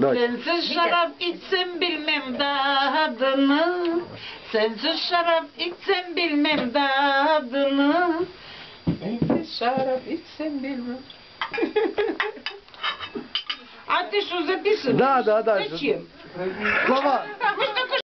Sensiz şarap içsem bilmem tadını. Sensiz şarap içsem bilmem tadını. Sensiz şarap içsem bilmem. А ты что записываешь? Да, да, да. Зачем? Слова.